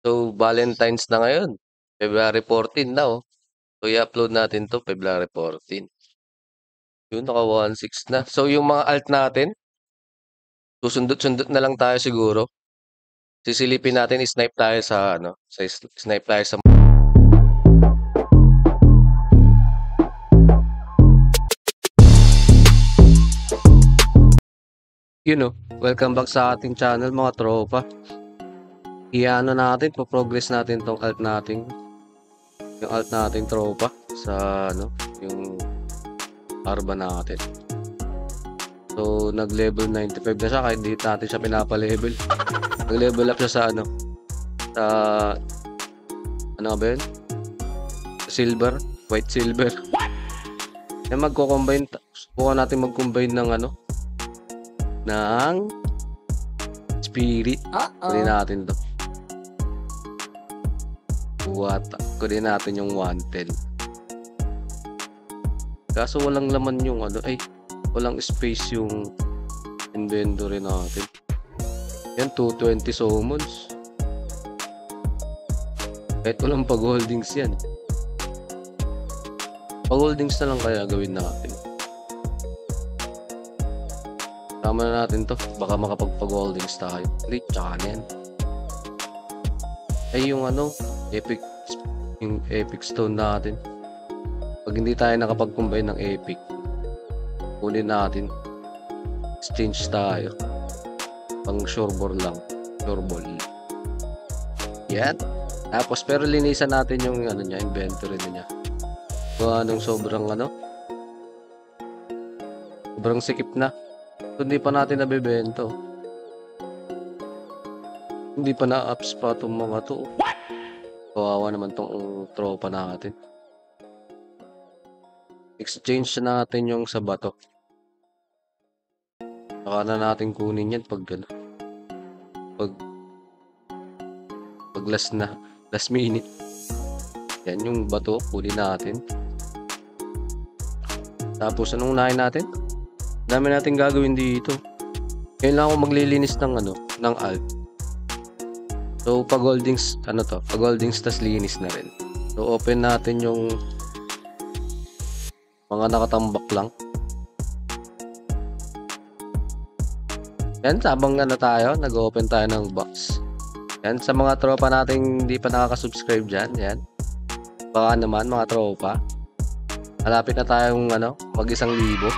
So, Valentine's na ngayon. February 14 na oh. So, i-upload natin to February 14. Yun, naka 1.6 na. So, yung mga alt natin, susundot-sundot na lang tayo siguro. Sisilipin natin, snipe tayo sa, ano, sa snipe tayo sa Yun know, welcome back sa ating channel mga tropa. Iano natin, po-progress natin tong alt natin. Yung alt natin tropa sa ano, yung arba natin. So, nag-level 95 na siya kahit di natin siya pinapa-level. Nag-level up siya sa ano, sa ano ba yun? Silver, white silver. Eh magko-combine, subukan natin mag-combine ng ano, ng spirit. Kunin natin to. What? Kunin natin yung 110. Kaso walang laman yung ano, ay, walang space yung inventory natin. Yan, 220 summons. Kahit walang pag-holdings yan. Pag-holdings na lang kaya gawin natin. Tama na natin to. Baka makapagpag-holdings tayo. Hindi, tsaka na yan. Ay, yung ano, epic, yung epic stone natin. Pag hindi tayo nakapag-combine ng epic, kunin natin. Exchange tayo. Pang sureball lang. Sureball. Yan. Tapos, pero linisan natin yung ano niya, inventory niya. Kung anong sobrang ano, sobrang sikip na. So, hindi pa natin nabibento. Hindi pa na-ups pa itong mga to. Kawawa naman tong tropa natin. Exchange na natin yung sa bato. Saka na natin kunin yan pag ano. Pag pag last na. Last minute. Yan yung bato. Kunin natin. Tapos anong unahin natin? Dami natin gagawin dito. Ngayon lang ako maglilinis ng ano, ng alt. So, pag holdings, ano to, pag holdings tas linis na rin. So, open natin yung mga nakatambak lang. Yan, sabang ano tayo, nag-open tayo ng box. Yan, sa mga tropa nating hindi pa nakaka-subscribe dyan, yan. Baka naman, mga tropa. Malapit na tayong ano, mag isang libo.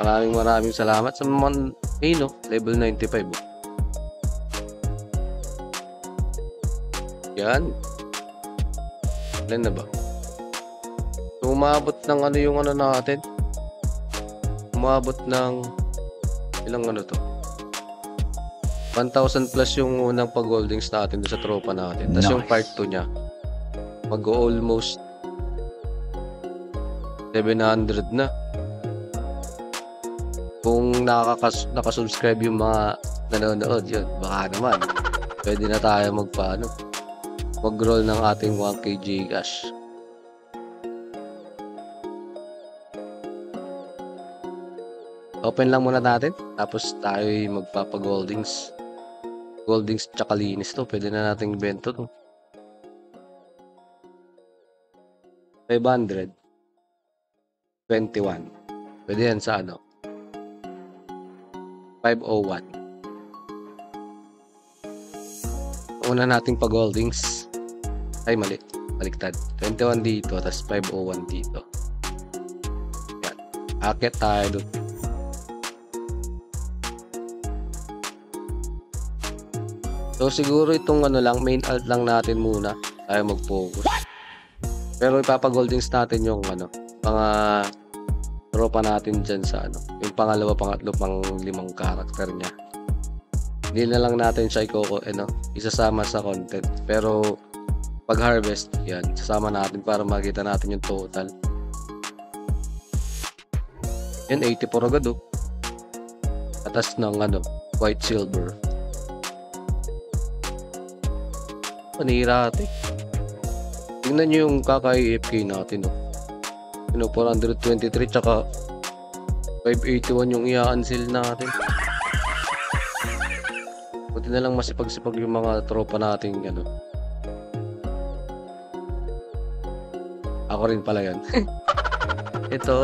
Maraming maraming salamat sa mga eh, no, level 95. Oh. Yan. Ilan na ba? So, umabot ng ano yung ano natin. Umabot ng ilang ano to? 1,000 plus yung unang pag-holdings natin sa tropa natin. Tapos yung part 2 niya, mag-almost 700 na. Kung nakakas nakasubscribe yung mga nanonood, yun, baka naman. Pwede na tayo magpaano, mag-roll ng ating 1k Gcash. Open lang muna natin, tapos tayo magpapag-holdings. Holdings tsaka linis to, pwede na nating bento to. 500. 21. Pwede yan sa ano? 501. Una nating pag-holdings. Ay, mali. Baliktad. 21 dito, tapos 501 dito. Yan. Akit tayo doon. So, siguro itong ano lang, main alt lang natin muna. Tayo mag-focus. Pero ipapag-holdings natin yung ano, mga tropa natin dyan sa ano, yung pangalawa, pangatlo, pang limang karakter niya. Hindi na lang natin siya ikoko, ano, isasama sa content. Pero, pag harvest, yan, sasama natin para makita natin yung total. Yan, 84 agad oh. Atas ng ano, white silver. Panira ate. Tingnan nyo yung kaka-AFK natin oh. Ano, 423 tsaka 581 yung i-unseal natin. Buti na lang masipag-sipag yung mga tropa nating ano. Ako rin pala yan. Ito.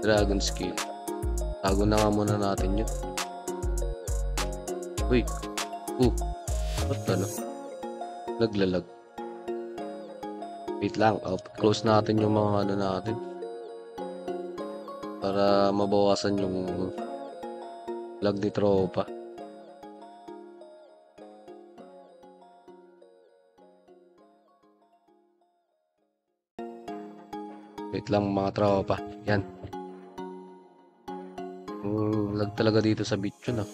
Dragon skill. Tago na nga muna natin yun. Uy. Uh. Ba't ano? Naglalag. Wait lang. Out. Close natin yung mga ano natin. Para mabawasan yung lag ni tropa. Wait lang mga tropa. Yan. Mm, lag talaga dito sa beach yun ah.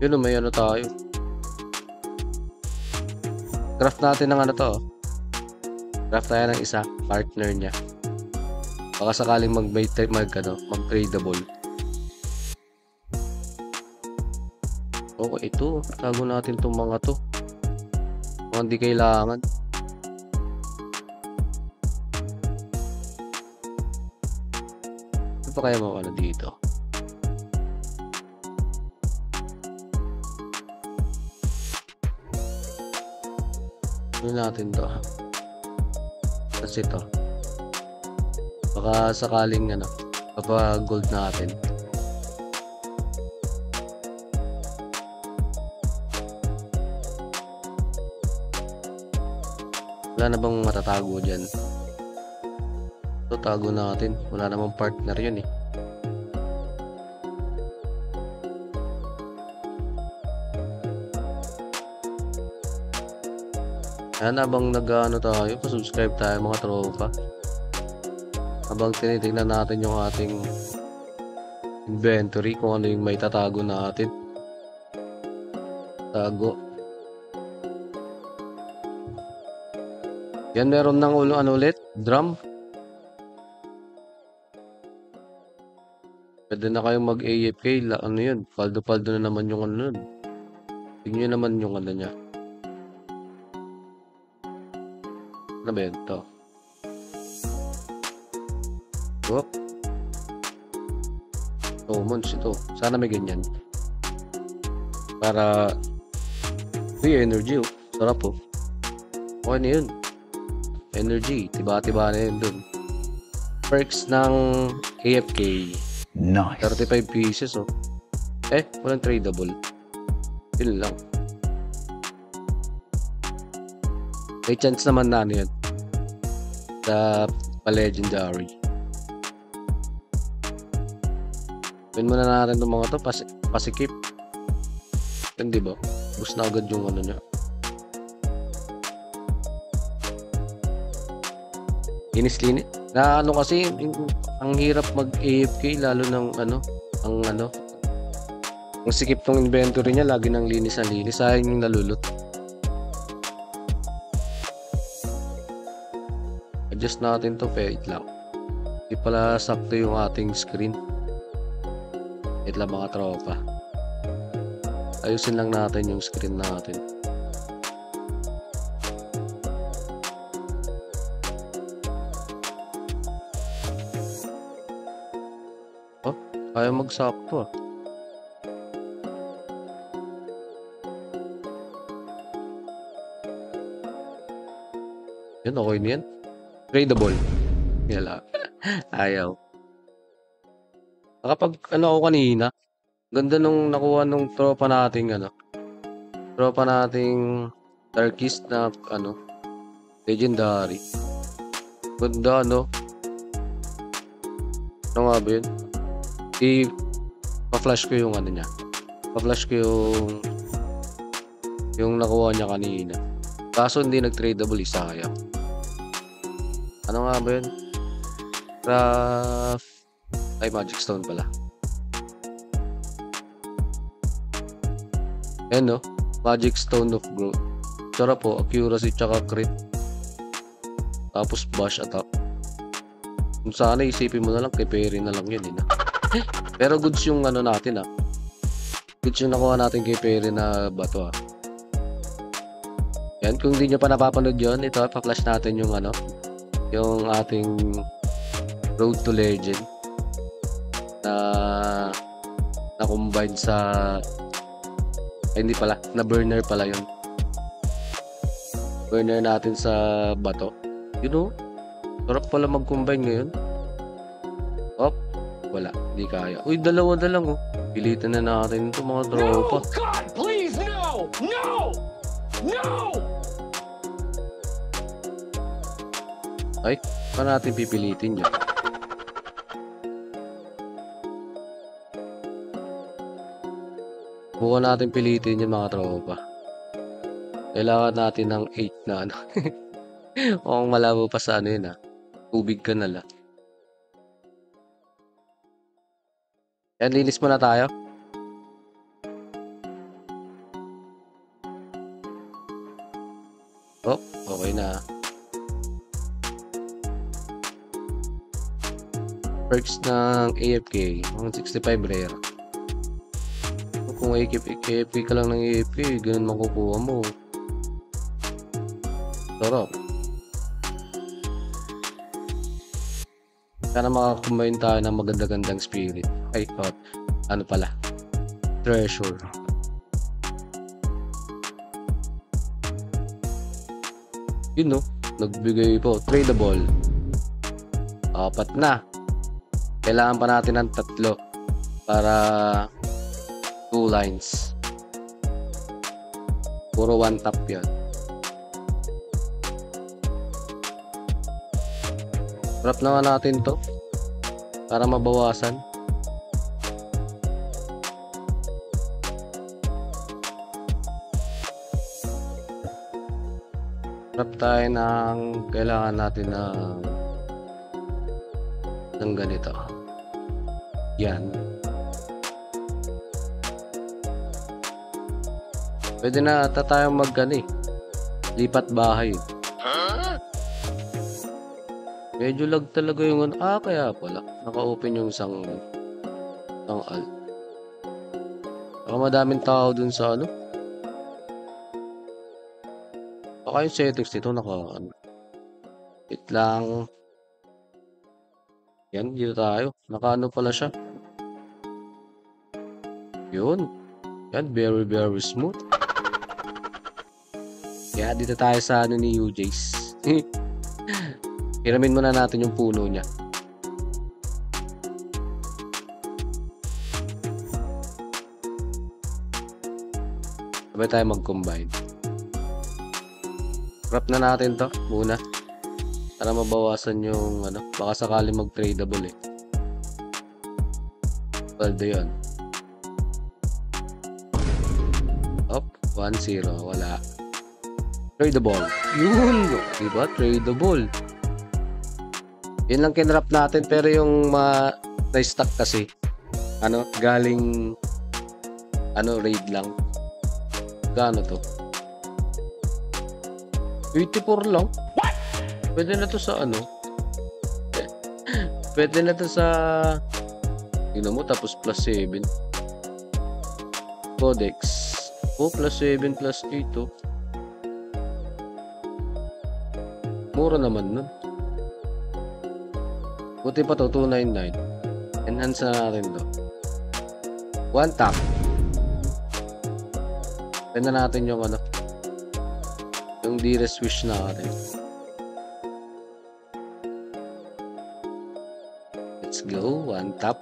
Yun o, may ano tayo. Craft natin ng ano to. oh. Craft tayo ng isa, partner niya. Baka sakaling mag, may, mag, ano, mag tradable. Okay, ito. Tago natin tong mga to. Mga hindi kailangan. Ano pa kaya ano dito? Ano natin to? Kasi to. Baka sakaling ano, kapag gold natin. Wala na bang matatago dyan? Ito, tago natin. Wala namang partner yun eh. Yan, habang nag-ano tayo, pa-subscribe tayo mga tropa. Habang tinitingnan natin yung ating inventory, kung ano yung may tatago natin. Tago. Yan, meron ng ulo, ano ulit? Drum. Pwede na kayong mag-AFK. Ano yun? Paldo-paldo na naman yung ano nun. Tingnan naman yung ano niya. Ano ba yun? Ito. Whoop. Oh, mons ito. Sana may ganyan. Para Uy, energy oh. Sarap oh. Okay na yun. Energy. Tiba-tiba na yun dun. Perks ng AFK. Nice. 35 pieces oh. Eh, walang tradable. Yun lang. May chance naman na ano yun. Sa pa-legendary. Pin muna natin itong mga to. Pas pasikip. Yun di ba? Boost na agad yung ano niya. Linis-linis. Na ano kasi, ang hirap mag-AFK lalo ng ano, ang ano, ang sikip tong inventory niya, lagi nang linis ang linis. Sayang yung nalulot. Adjust natin to, wait lang. Di pala sakto yung ating screen. Wait mga tropa. Ayusin lang natin yung screen natin. Oh, kaya magsakto ah. Yan, okay na yan. Tradable. Yala. Ayaw. Nakapag, ano ako kanina, ganda nung nakuha nung tropa nating, ano, tropa nating Darkist na, ano, legendary. Ganda, no? Ano nga ba yun? I, pa-flash ko yung ano niya. Pa-flash ko yung yung nakuha niya kanina. Kaso hindi nag-tradable, eh, sayang. Ano nga ba yun? Craft... Ay, Magic Stone pala. Ayan, no? Magic Stone of Growth. Sarap po, accuracy tsaka crit. Tapos bash attack. Kung sana isipin mo na lang, kay Perry na lang yun, eh, na. Pero goods yung ano natin, ah. Goods yung nakuha natin kay Perry na bato, ah. Yan, kung hindi nyo pa napapanood yun, ito, pa-flash natin yung ano, yung ating Road to Legend na na combine sa ay, hindi pala, na burner pala yun. Burner natin sa bato. You know, sarap pala mag-combine ngayon. Op, wala, hindi kaya. Uy, dalawa na lang oh. Pilitan na natin ito mga tropa. No! God, please, no! No! No! Paano natin pipilitin yan? Bukan natin pilitin yung mga tropa. Kailangan natin ng 8 na ano. kung malabo pa sa ano yun ah. Tubig ka na lang. Yan, linis muna tayo. Oh, okay na. Perks ng AFK, mga 65 rare. Kung AFK, AFK ka lang ng AFK, ganun makukuha mo. Sarap. Sana makakumbine tayo ng maganda-gandang spirit. Ay, oh, ano pala? Treasure. Yun no, nagbigay po. Tradable. Apat na. Kailangan pa natin ng tatlo para two lines. Puro one tap yan. Wrap naman natin to para mabawasan. Wrap tayo ng kailangan natin ng ng ganito. Yan. Pwede na ata tayong mag eh, lipat bahay. Medyo lag talaga yung ano. Ah, kaya pala. Naka-open yung isang isang alt. Baka madaming tao dun sa ano. Baka yung settings nito naka ano. Wait lang. Yan, dito tayo. Naka ano pala siya. Yun. Yan, very very smooth. Kaya dito tayo sa ano ni UJ's. Hiramin muna natin yung puno niya. Sabay tayo mag-combine. Wrap na natin to muna. Para mabawasan yung ano, baka sakali mag-tradable eh. Paldo yun. Up, 1-0, wala. Tradable. Yun! Diba? Tradable. Yun lang kinrap natin pero yung ma na-stock kasi ano galing ano raid lang. Gaano to? 84 lang. Pwede na to sa ano? Pwede na to sa Tingnan mo tapos plus 7. Codex. Oh, plus 7 plus 8 oh. Mura naman nun. Buti pa to, 299. Enhance na natin to. One tap. Pwede natin yung ano. Yung dearest wish natin. Let's go. One tap.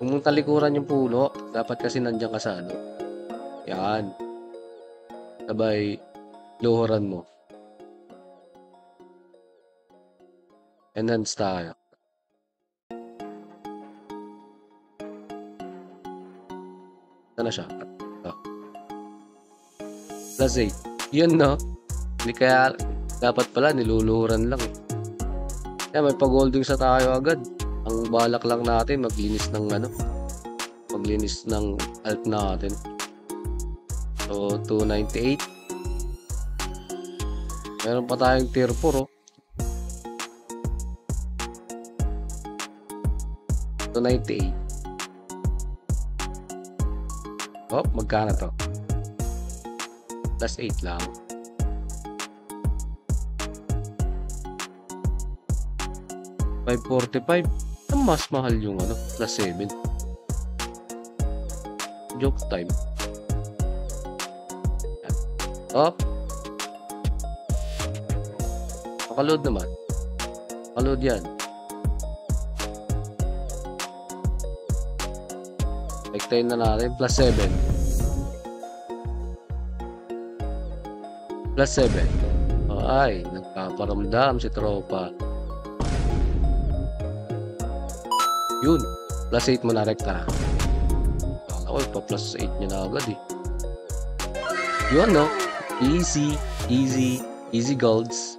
Kung talikuran yung puno, dapat kasi nandiyan ka sa ano. Yan. Sabay, luhuran mo. Enhance tayo. Ito na siya. Ito. Plus 8. Yun, no? Hindi kaya, dapat pala, niluluhuran lang. eh. Kaya may pag-holding sa tayo agad. Ang balak lang natin, maglinis ng ano, maglinis ng alt natin. So, 298. Meron pa tayong tier 4, oh. 298. Oh, magkano to? Plus 8 lang. 545. Ang mas mahal yung ano, plus 7. Joke time. Yan. Up. Pakaload naman. Pakaload yan. Pektayin na natin. Plus 7. Plus 7. Ay, nagpaparamdam si tropa. Yun. Plus 8 mo na rekta. Akala ko, pa plus 8 niya na agad eh. Yun, no? Easy, easy, easy golds.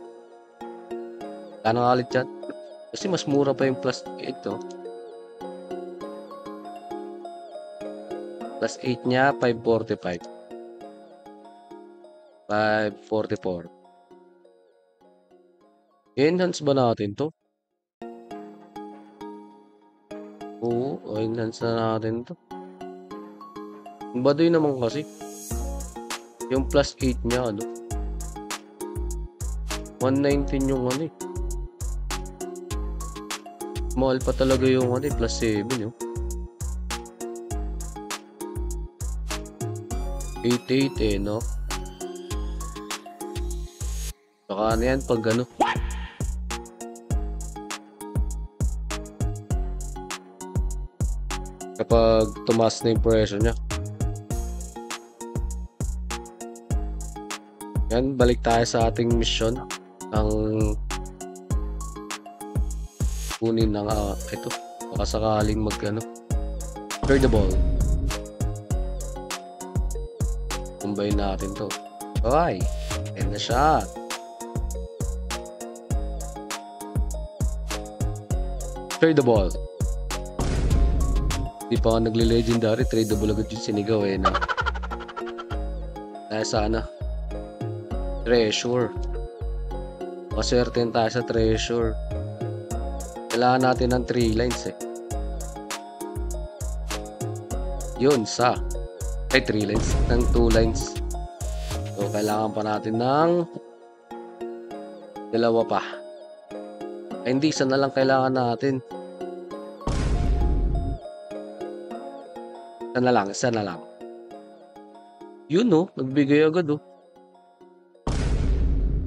Kano nga yan? Kasi mas mura pa yung plus 8, no? Plus 8 niya, 545. 544. I-enhance ba natin to? Oo, i-enhance na natin to. Baduy naman kasi. Yung plus 8 niya, ano? 119 yung ano eh. Mahal pa talaga yung ano eh, plus 7 yun. 88 eh, no? Saka ano yan, pag ano, kapag tumaas na yung pressure niya. Yan, balik tayo sa ating mission. Ang kunin ng uh, ito. Baka sakaling mag ano. Clear the ball. Combine natin to. Okay. And na the ball. Di pa nga nagle-legendary, tradable agad yung sinigaw eh. No? Dahil sa ano, treasure. Maswerte tayo sa treasure. Kailangan natin ng 3 lines eh. Yun, sa. Ay, 3 lines. Ng 2 lines. So, kailangan pa natin ng dalawa pa. Ay, hindi. Isa na lang kailangan natin. Isa na lang. Isa na lang. Yun, no. Nagbigay agad, oh.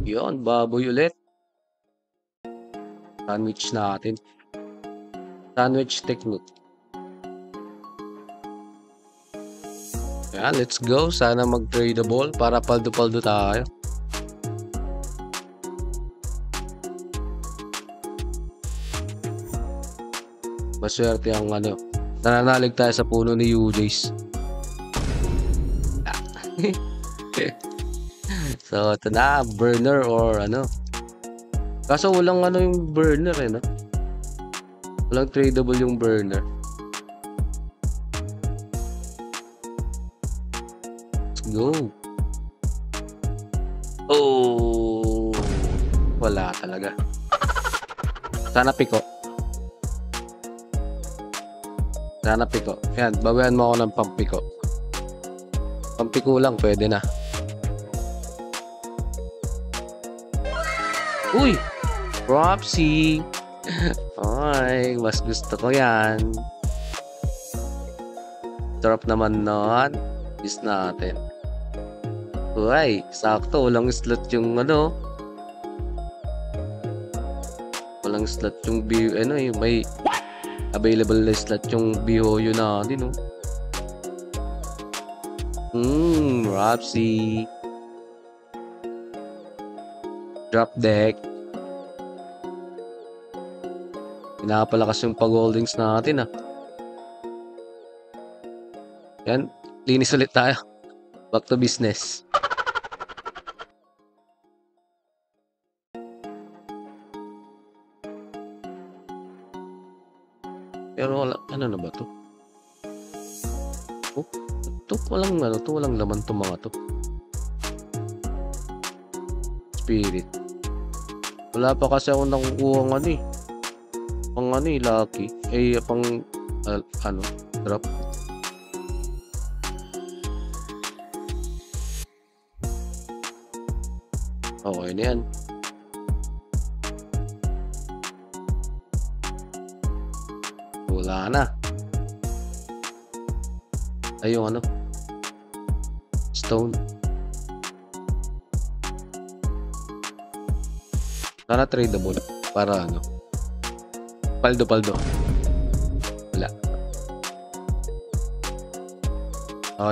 Yun, baboy ulit. Sandwich natin. Sandwich technique. Ayan, let's go. Sana ball para paldo-paldo tayo. Maswerte ang ano. Nananalig tayo sa puno ni UJ's. so, ito na. Burner or ano. Kaso walang ano yung burner eh, no? Walang tradable yung burner. Sana piko. Sana piko. Yan, bawian mo ako ng pampiko. Pampiko lang, pwede na. Uy! Propsy! Ay, mas gusto ko yan. Drop naman nun. Is natin. Uy, sakto. Walang slot yung ano. Walang slot yung B, ano eh, may available na slot yung BOU natin, no? Hmm, Rapsy. Drop deck. Pinapalakas yung pag-holdings natin, ah. Yan, linis ulit tayo. Back to business. Pero wala, ano na ba to? Oh, to walang ano to, walang laman to mga to. Spirit. Wala pa kasi ako nakukuha ng ano eh. Pang ano eh, lucky. Eh, pang ah, ano, drop. Okay na yan. Ay, yung ano? Stone. Sana tradable. Para ano? Paldo, paldo. Wala.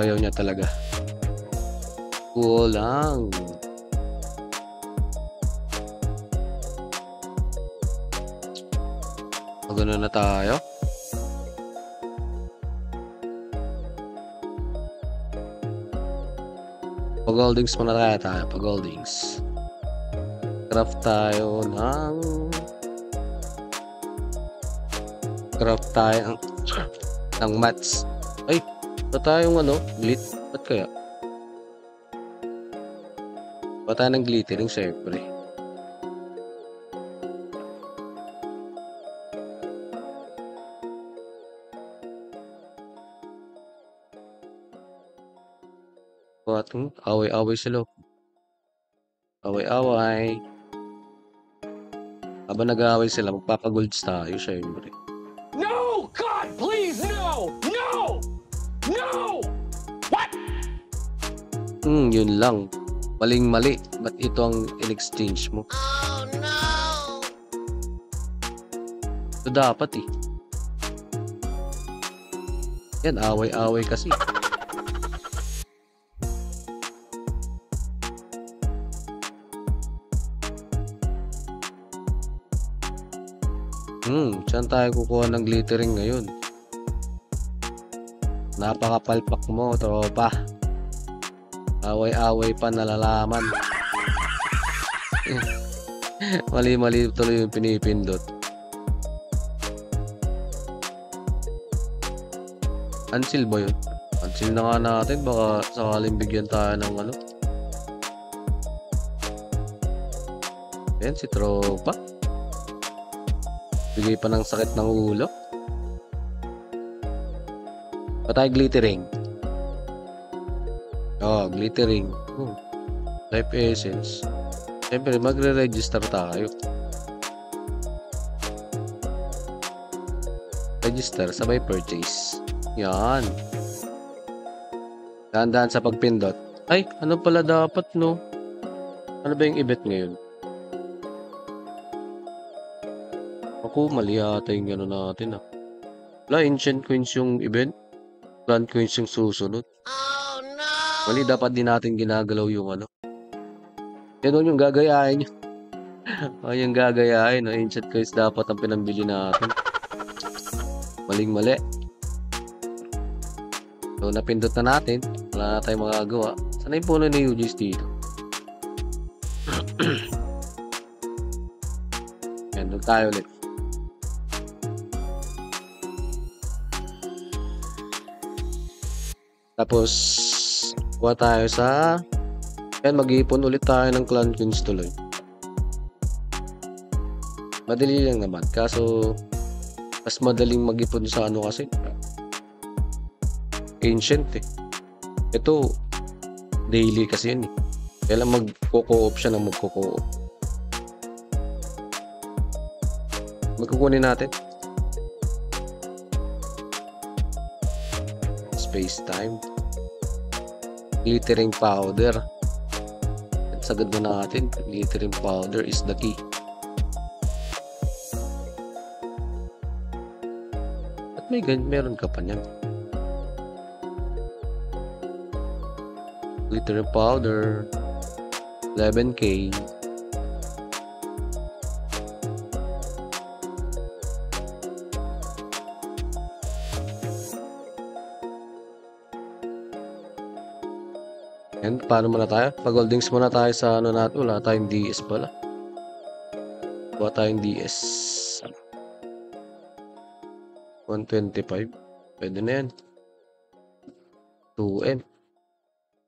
Ayaw niya talaga. Kulang. Magano na tayo. Pag-goldings muna kaya tayo. Pag-goldings. Craft tayo ng... Craft tayo ng... ng mats. Ay! Ba tayong ano? Glit? Ba't kaya? Ba tayo ng glittering syempre. Away-away sila. Away-away. Habang nag-aaway sila, magpapagolds tayo, syempre. No! God, please, no! No! No! What? Hmm, yun lang. Maling-mali. Ba't ito ang in-exchange mo? Oh no! Ito dapat eh. Yan, away-away kasi. Hmm, saan tayo kukuha ng glittering ngayon? Napakapalpak mo, tropa. Away-away pa nalalaman. Mali-mali tuloy yung pinipindot. Unsil ba yun? Unsil na nga natin. Baka sakaling bigyan tayo ng ano. Yan si Tropa. Bigay pa ng sakit ng ulo. Pa tayo glittering. Oh, glittering. Hmm. Life essence. Siyempre, magre-register tayo. Register, sabay purchase. Yan. Dahan-dahan sa pagpindot. Ay, ano pala dapat, no? Ano ba yung event ngayon? Ako, mali yata yung gano'n natin, ah. Wala, Ancient Queens yung event. Grand Queens yung susunod. Oh no! Mali, dapat din natin ginagalaw yung ano. Yan yung gagayahin nyo. o, yung gagayahin, no? Ancient Queens dapat ang pinambili natin. Maling-mali. So, napindot na natin. Wala na tayong magagawa. Sana yung puno ni UGs dito? Yan, doon tayo ulit. Tapos, kuha tayo sa... Yan, mag-iipon ulit tayo ng clan queens tuloy. Madali lang naman. Kaso, mas madaling mag-ipon sa ano kasi. Ancient eh. Ito, daily kasi yan eh. Kaya lang magko-co-op siya ng magko-co-op. Magkukunin natin. Space time. Glittering powder. At sagad na natin. Glittering powder is the key. At may gan meron ka pa niyan. Glittering powder. 11k. Paano muna tayo? Pag-holdings muna tayo sa ano natin. Wala tayong DS pala. Wala tayong DS. 125. Pwede na yan. 2M.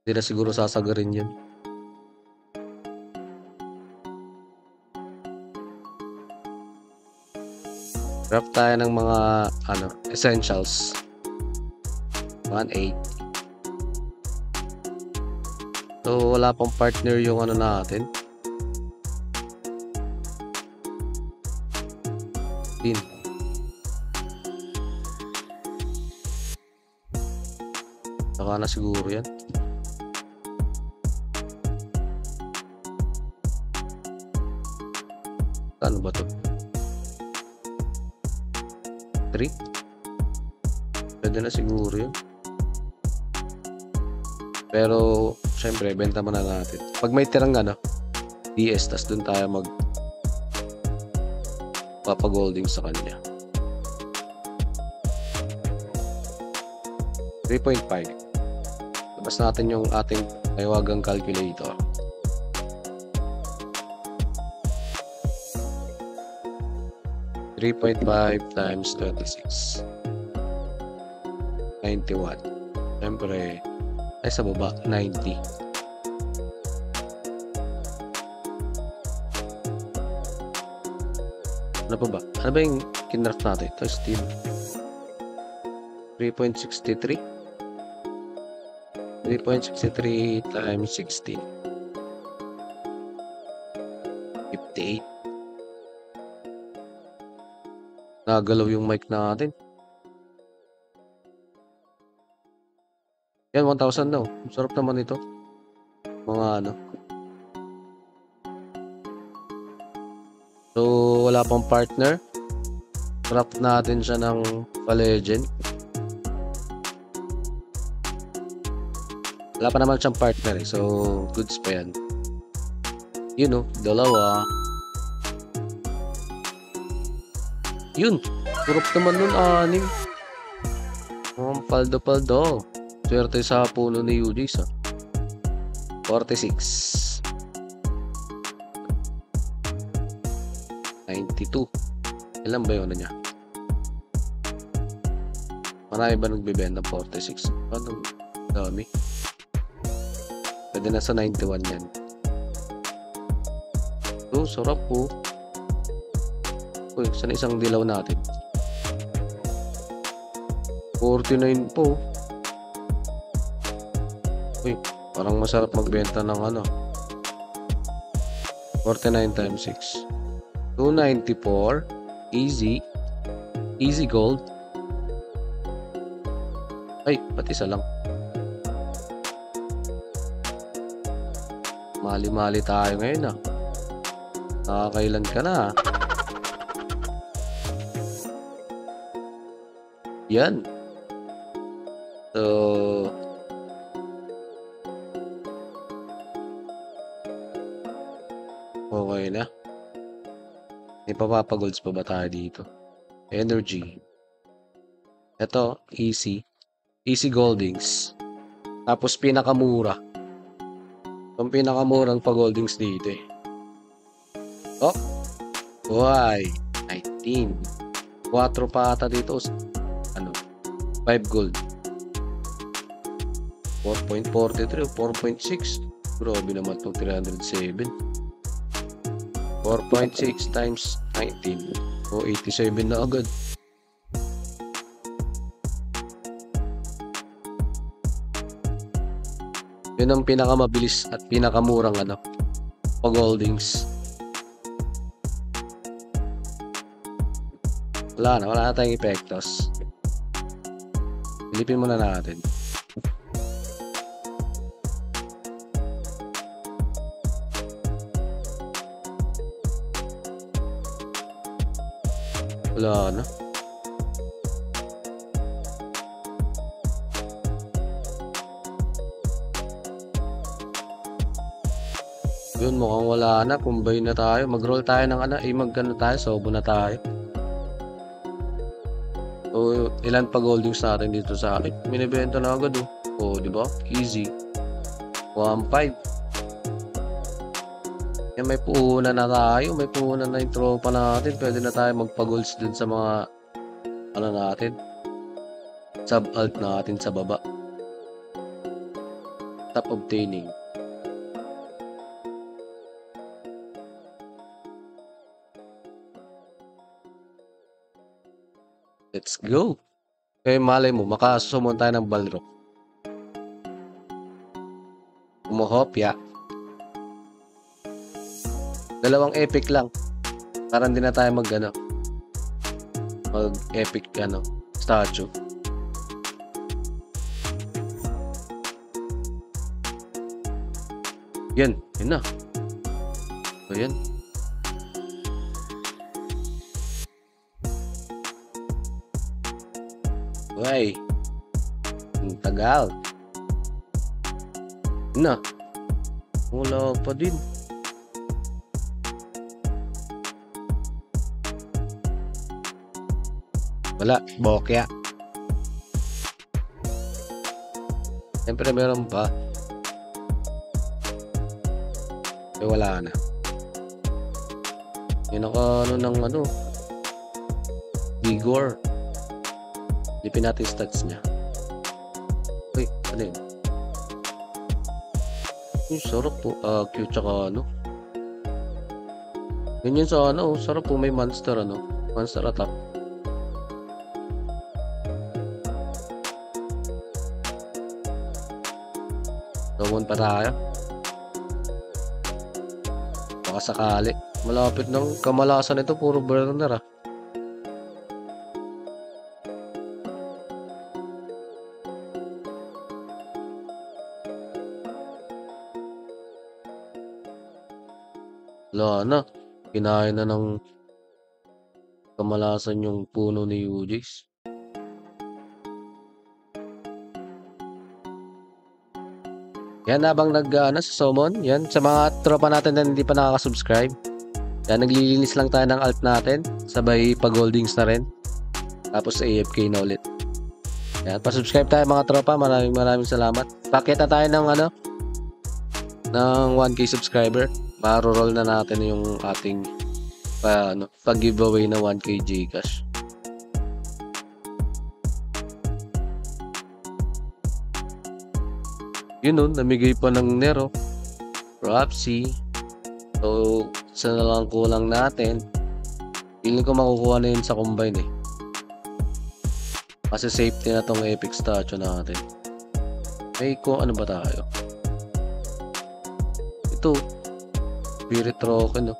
Hindi na siguro sasagarin yan. Craft tayo ng mga ano, essentials. 1.8. So, wala pang partner yung ano natin. Din. Saka na siguro yan. Ano ba to? 3? Pwede na siguro yun. Pero, syempre, benta muna natin. Pag may tirang ano, DS, tas dun tayo mag papagolding sa kanya. 3.5. Labas natin yung ating tayawagang calculator. Three point five times twenty-six. Ninety-one. Siyempre, ay sa baba, 90. Ano pa ba? Ano ba yung kinraft natin? Ito, steel. 3.63. 3.63 times 16. 58. Nagalaw yung mic natin. Yan, 1,000 daw. Sarap naman ito. Mga ano. So, wala pang partner. Craft natin siya ng pa-legend. Wala pa naman siyang partner eh. So, goods pa yan. Yun oh, dalawa. Yun. Kurap naman nun, anim. Ang paldo-paldo. Swerte sa puno ni Eugis ah. 46. 92. Ilan ba yun na niya? Marami ba nagbibenta ng 46? Ano? Dami. Pwede na sa 91 yan. Oh, sarap po. Uy, saan isang dilaw natin? 49 po. Parang masarap magbenta ng ano. 49 times 6. 294. Easy. Easy gold. Ay, pati isa lang. Mali-mali tayo ngayon ah. Nakakailan ka na ah. Yan. May pa ba tayo dito? Energy. Ito, easy. Easy Goldings. Tapos pinakamura. Itong pinakamurang pa-goldings dito eh. Oh! Why? 19. 4 pa ata dito. Ano? 5 gold. 4.43 o 4.6. Grabe naman itong 307. 4.6 times 19. O 87 na agad. Yun ang pinakamabilis at pinakamurang ano, pag-holdings. Wala na, wala na tayong epektos. Silipin muna natin. Wala na. Yun, mukhang wala na. Combine na tayo. Mag-roll tayo ng ano. Eh, mag-ano tayo. Sobo na tayo. So, ilan pa goldings natin dito sa akin? Minibenta na agad oh. Oh, di ba? Easy. 1.5. Yan, may puhunan na tayo. May puhunan na yung tropa natin. Pwede na tayo magpa-golds dun sa mga ano natin. Sub-alt natin sa baba. Top obtaining. Let's go. Eh, malay mo, makasumon tayo ng balrog. Umuhopya. Dalawang epic lang. Parang hindi na tayo mag ano, mag epic ano, statue. Yan, yun na. So, yan. Uy. Ang tagal. Yun na. Wala pa din. Wala, bokya. Siyempre meron pa. Eh wala na. Yun ako ano ng ano. Vigor. Lipin natin stats niya. Uy, ano yun? Yung sarap po. Ah, cute tsaka ano. Ganyan sa ano, sarap po may monster ano. Monster attack. Pa tayo. Baka sakali. Malapit ng kamalasan ito, puro burner ah. Wala na. Kinain na ng kamalasan yung puno ni Ujis. Yan habang nag ano, sa summon, yan sa mga tropa natin na hindi pa nakaka-subscribe. Yan naglilinis lang tayo ng alt natin, sabay pag-holdings na rin. Tapos AFK na ulit. Yan, pa-subscribe tayo mga tropa, maraming maraming salamat. Pakita tayo ng ano ng 1k subscriber. Maro-roll na natin yung ating pa, ano, pag-giveaway na 1k Gcash. Yun nun, namigay pa ng Nero, Rapsi. So, isa na lang kulang natin. Feeling ko makukuha na yun sa combine eh. Kasi safety na tong epic statue natin. Ay, kung ano ba tayo? Ito, Spirit Rocket, no?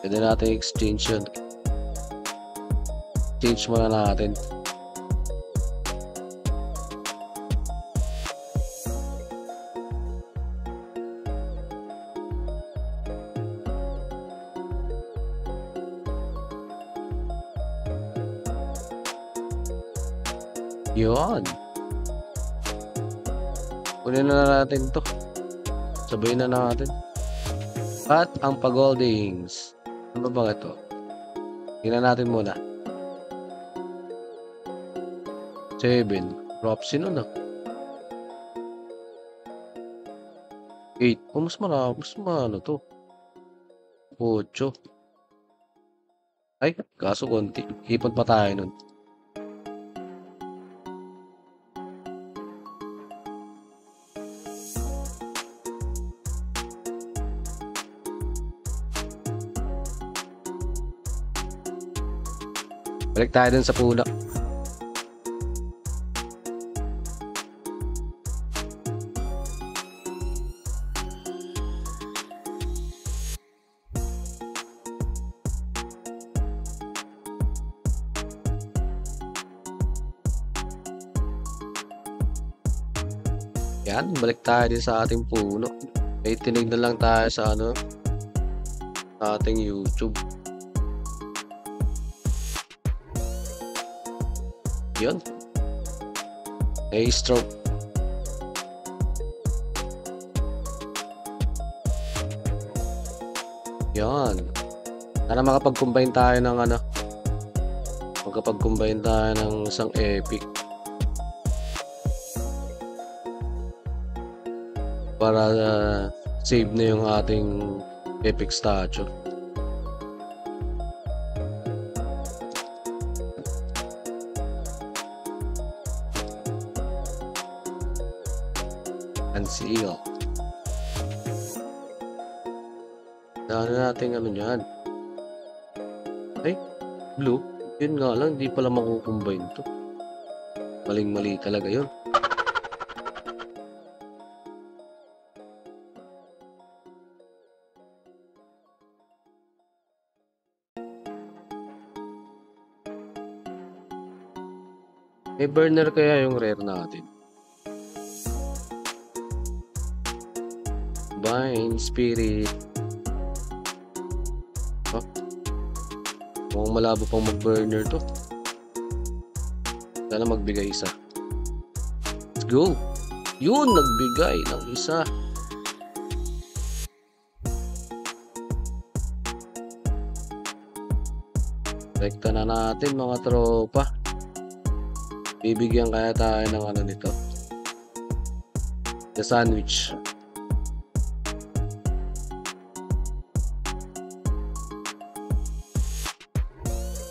Pwede natin exchange yun. Change muna natin. Yun. Kunin na natin to. Sabayin na natin. At ang pag-holdings. Ano ba ba ito? Tingnan natin muna. 7. Ropsy nun ah. 8. Oh, mas marami. Mas ano to. 8. Ay, kaso konti. Ipon pa tayo nun. Balik tayo dun sa puno. Yan, balik tayo din sa ating puno. May tinignan lang tayo sa ano, sa ating YouTube. Yun. A-stroke. Yan. Sana makapag-combine tayo ng ano. Magkapag-combine tayo ng isang epic. Para uh, save na yung ating epic statue. Ano yan. Ay, blue. Yun nga lang, hindi pala makukombine to. Maling-mali talaga yun. May burner kaya yung rare natin. Divine Spirit. Mukhang malabo pang mag-burner to. Sana magbigay isa. Let's go! Yun! Nagbigay ng isa. Rekta na natin mga tropa. Bibigyan kaya tayo ng ano nito. The sandwich.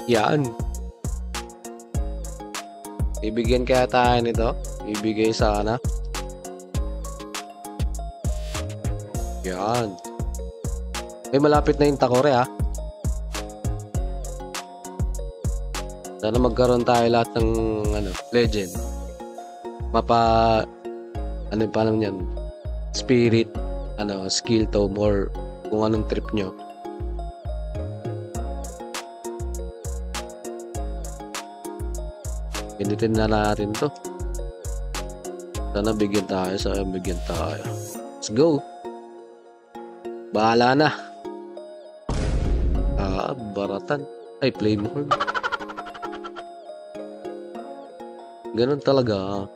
Yan. Ibigyan kaya tayo nito. Ibigay sana. Yan. Eh, malapit na yung takore ha. Sana magkaroon tayo lahat ng ano, legend. Mapa ano yung paano niyan? Spirit, ano, skill to or kung anong trip nyo. Pinitin na natin to. Sana bigyan tayo, sana bigyan tayo. Let's go. Bahala na. Ah, baratan. Ay, play more. Ganun talaga.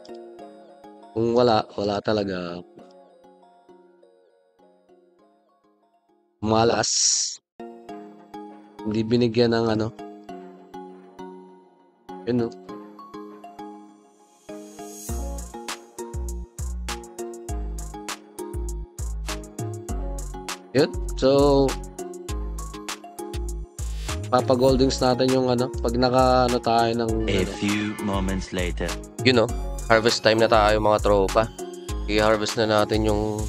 Kung wala, wala talaga. Malas. Hindi binigyan ng ano. Yun Yun. So, papagoldings natin yung ano, pag naka ano tayo ng A ano, few moments later. yun know, harvest time na tayo mga tropa. I-harvest na natin yung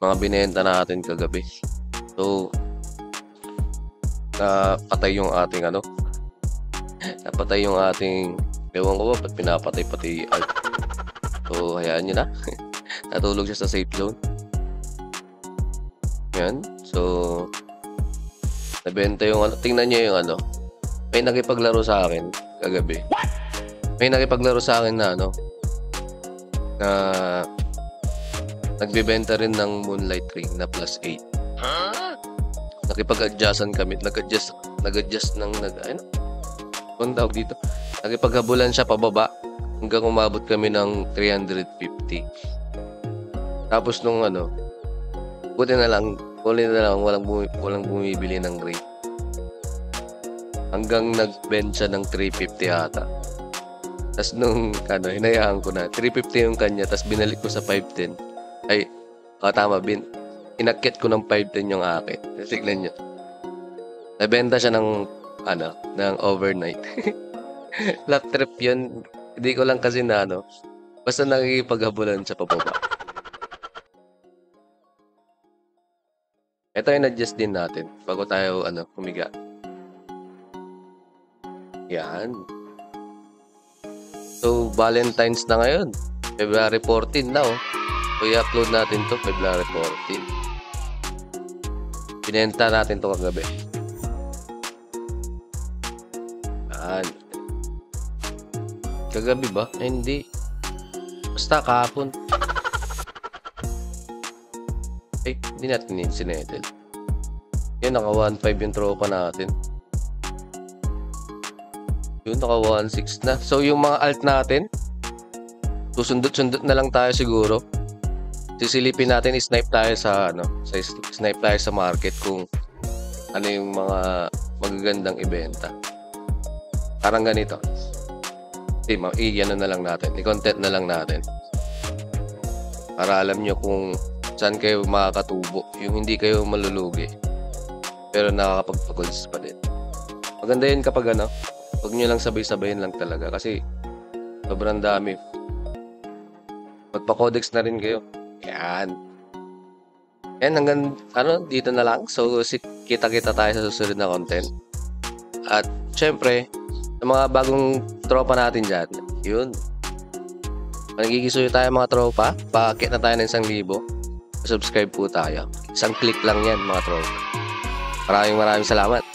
mga binenta natin kagabi. So, napatay yung ating ano, napatay yung ating, ewan ko ba, ba't pinapatay pati alt. So, hayaan nyo na. Natulog siya sa safe zone. Yan. So, nabenta yung ano, tingnan nyo yung ano, may nakipaglaro sa akin kagabi. May nakipaglaro sa akin na ano, na nagbebenta rin ng Moonlight Ring na plus 8. Nakipag-adjustan kami, nag-adjust, nag-adjust ng, nag, ano, kung tawag dito, nakipaghabulan siya pababa hanggang umabot kami ng 350. Tapos nung ano, buti na lang, buti na lang, walang, bumi, walang bumibili ng ring. Hanggang nag-bend siya ng 350 ata. Tapos nung, ano, hinayaan ko na, 350 yung kanya, tapos binalik ko sa 510. Ay, oh, tama, bin, inakit ko ng 510 yung akin. Tignan nyo. Nabenta siya ng, ano, ng overnight. Lap trip yun. Hindi ko lang kasi na, ano, basta nakikipaghabulan siya pababa. Ito yung adjust din natin bago tayo, ano, humiga. Yan. So, Valentine's na ngayon. February 14 na, oh. So, i-upload natin to February 14. Pinenta natin to kagabi. Yan. Kagabi ba? Ay, hindi. Basta kahapon. Ay, hindi natin yun sinettle. Yun, naka 1.5 yung tropa natin. Yun, naka 1.6 na. So, yung mga alt natin, susundot-sundot na lang tayo siguro. Sisilipin natin, snipe tayo sa, ano, sa snipe tayo sa market kung ano yung mga magagandang ibenta. Parang ganito. Di, ma- i-ano na lang natin. I-content na lang natin. Para alam nyo kung saan kayo makakatubo. Yung hindi kayo malulugi. Pero nakakapagpagols pa din. Maganda yun kapag ano, huwag nyo lang sabay-sabayin lang talaga. Kasi sobrang dami. Magpa-codex na rin kayo. Yan. Yan, hanggang ano, dito na lang. So, si, kita-kita tayo sa susunod na content. At, syempre, sa mga bagong tropa natin dyan, yun. Nagkikisuyo tayo mga tropa. Paakit na tayo ng isang libo. Subscribe po tayo. Isang click lang yan mga tropa. Maraming maraming salamat.